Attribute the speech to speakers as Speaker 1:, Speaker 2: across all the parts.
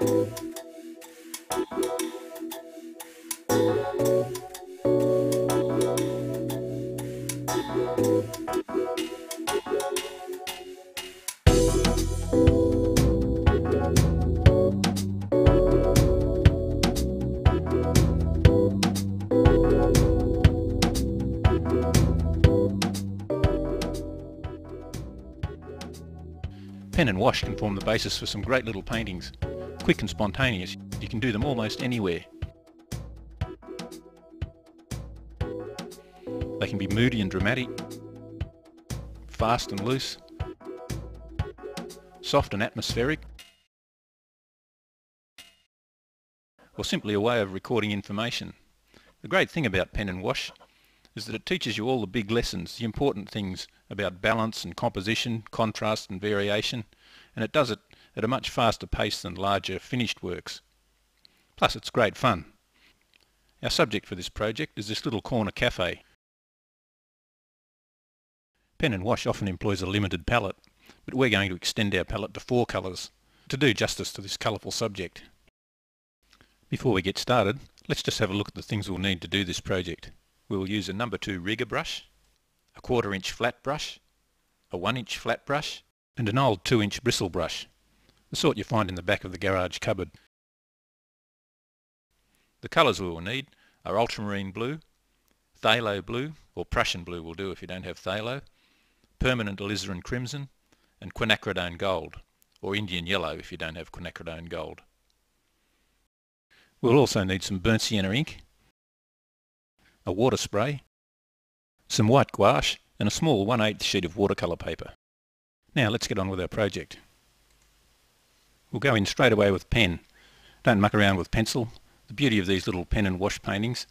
Speaker 1: Pen and wash can form the basis for some great little paintings. Quick and spontaneous, you can do them almost anywhere. They can be moody and dramatic, fast and loose, soft and atmospheric, or simply a way of recording information. The great thing about pen and wash is that it teaches you all the big lessons, the important things about balance and composition, contrast and variation, and it does it at a much faster pace than larger finished works. Plus it's great fun. Our subject for this project is this little corner cafe. Pen and Wash often employs a limited palette, but we're going to extend our palette to four colours to do justice to this colourful subject. Before we get started, let's just have a look at the things we'll need to do this project. We will use a number 2 rigger brush, a quarter inch flat brush, a 1 inch flat brush and an old 2 inch bristle brush, the sort you find in the back of the garage cupboard. The colours we will need are ultramarine blue, phthalo blue, or Prussian blue will do if you don't have phthalo, permanent alizarin crimson, and quinacridone gold, or Indian yellow if you don't have quinacridone gold. We'll also need some burnt sienna ink a water spray, some white gouache and a small 1 8 sheet of watercolour paper. Now let's get on with our project. We'll go in straight away with pen. Don't muck around with pencil. The beauty of these little pen and wash paintings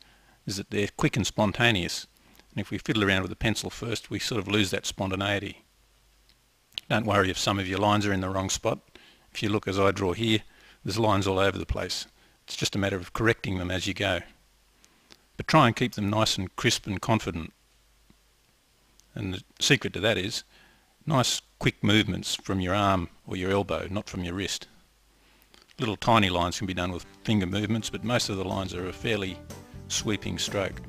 Speaker 1: is that they're quick and spontaneous. And if we fiddle around with the pencil first, we sort of lose that spontaneity. Don't worry if some of your lines are in the wrong spot. If you look as I draw here, there's lines all over the place. It's just a matter of correcting them as you go but try and keep them nice and crisp and confident. And the secret to that is nice quick movements from your arm or your elbow, not from your wrist. Little tiny lines can be done with finger movements, but most of the lines are a fairly sweeping stroke.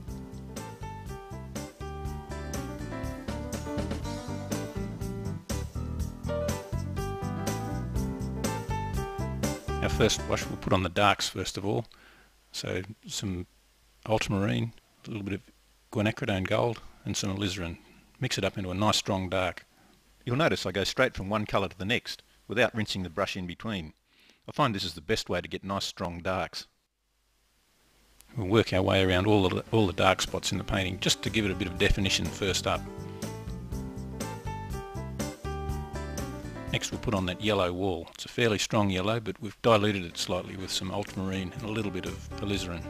Speaker 1: Our first wash we'll put on the darks first of all. So some ultramarine, a little bit of quinacridone gold and some alizarin. Mix it up into a nice strong dark. You'll notice I go straight from one colour to the next without rinsing the brush in between. I find this is the best way to get nice strong darks. We'll work our way around all the, all the dark spots in the painting just to give it a bit of definition first up. Next we'll put on that yellow wall. It's a fairly strong yellow but we've diluted it slightly with some ultramarine and a little bit of alizarin.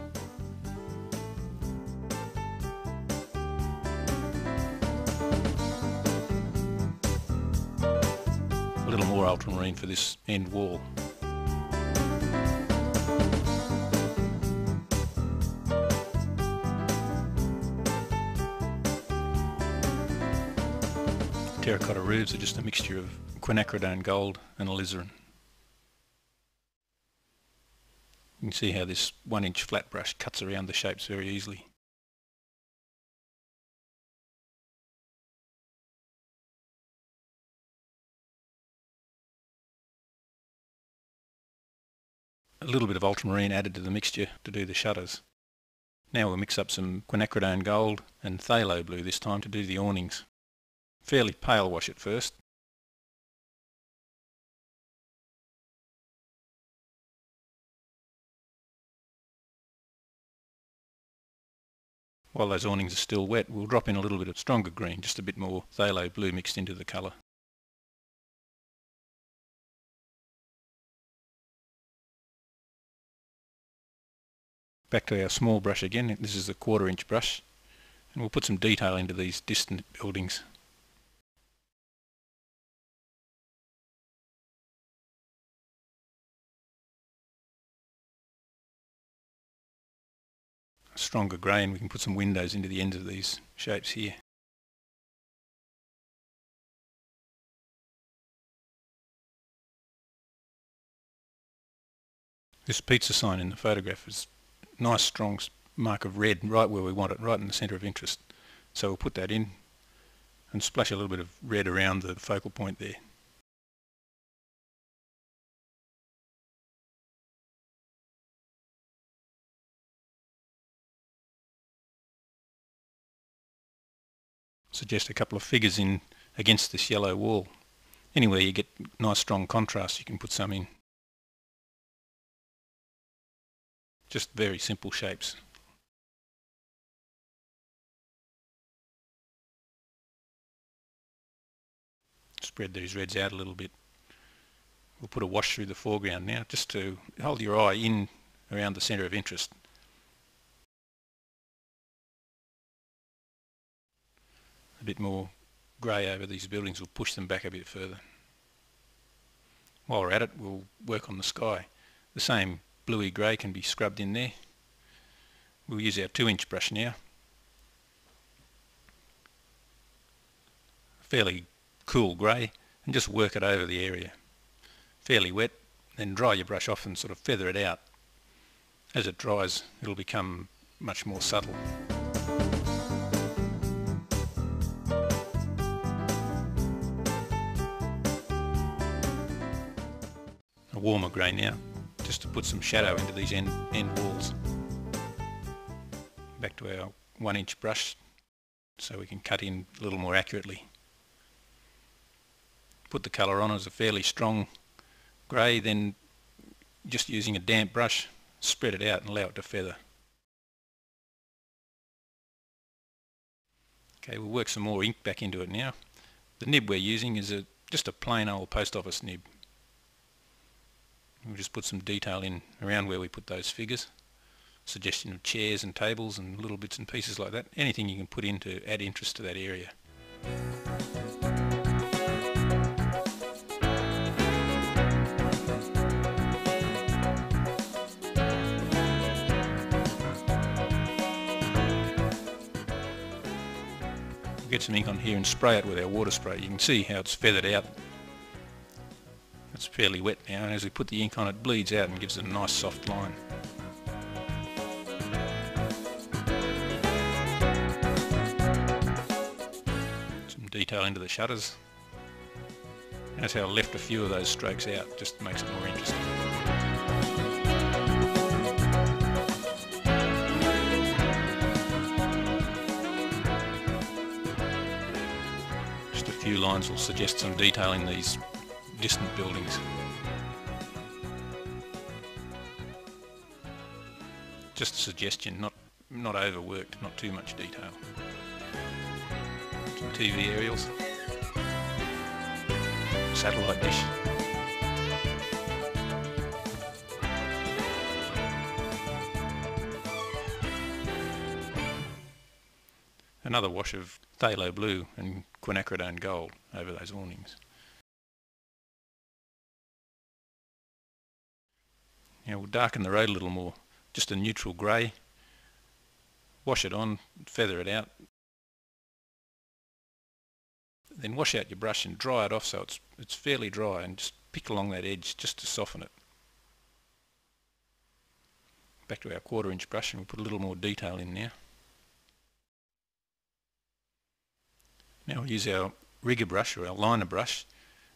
Speaker 1: a little more ultramarine for this end wall. Terracotta roofs are just a mixture of quinacridone gold and alizarin. You can see how this one inch flat brush cuts around the shapes very easily. a little bit of ultramarine added to the mixture to do the shutters. Now we'll mix up some quinacridone gold and phthalo blue this time to do the awnings. Fairly pale wash at first. While those awnings are still wet, we'll drop in a little bit of stronger green, just a bit more phthalo blue mixed into the colour. Back to our small brush again, this is a quarter inch brush and we'll put some detail into these distant buildings. Stronger and we can put some windows into the ends of these shapes here. This pizza sign in the photograph is a nice strong mark of red right where we want it, right in the centre of interest. So we'll put that in and splash a little bit of red around the focal point there. Suggest a couple of figures in against this yellow wall. Anywhere you get nice strong contrast you can put some in. Just very simple shapes. Spread these reds out a little bit. We'll put a wash through the foreground now just to hold your eye in around the centre of interest. Bit more grey over these buildings We'll push them back a bit further. While we're at it we'll work on the sky. The same bluey grey can be scrubbed in there. We'll use our 2 inch brush now. Fairly cool grey and just work it over the area. Fairly wet, then dry your brush off and sort of feather it out. As it dries it'll become much more subtle. Warmer grey now just to put some shadow into these end, end walls. Back to our one inch brush so we can cut in a little more accurately. Put the colour on as a fairly strong grey then just using a damp brush spread it out and allow it to feather. Okay, we'll work some more ink back into it now. The nib we're using is a just a plain old post office nib. We'll just put some detail in around where we put those figures. Suggestion of chairs and tables and little bits and pieces like that. Anything you can put in to add interest to that area. get some ink on here and spray it with our water spray. You can see how it's feathered out it's fairly wet now and as we put the ink on it bleeds out and gives it a nice soft line. Some detail into the shutters. That's how I left a few of those strokes out, just makes it more interesting. Just a few lines will suggest some detail in these distant buildings. Just a suggestion, not, not overworked, not too much detail. Some TV aerials. Satellite dish. Another wash of phthalo blue and quinacridone gold over those awnings. You know, we'll darken the road a little more. Just a neutral grey. Wash it on, feather it out. Then wash out your brush and dry it off so it's, it's fairly dry and just pick along that edge just to soften it. Back to our quarter inch brush and we'll put a little more detail in now. Now we'll use our rigger brush or our liner brush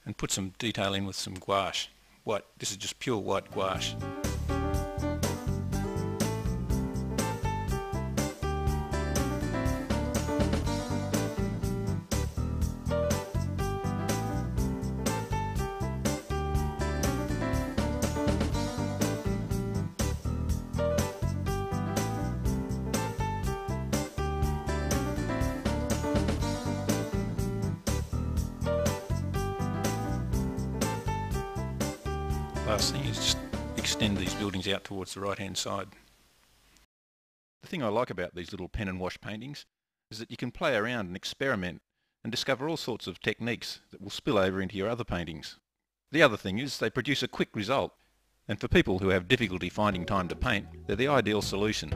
Speaker 1: and put some detail in with some gouache. White, this is just pure white gouache. Last thing is just extend these buildings out towards the right hand side. The thing I like about these little pen and wash paintings is that you can play around and experiment and discover all sorts of techniques that will spill over into your other paintings. The other thing is they produce a quick result and for people who have difficulty finding time to paint they're the ideal solution.